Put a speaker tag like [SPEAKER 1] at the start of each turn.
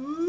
[SPEAKER 1] Ooh.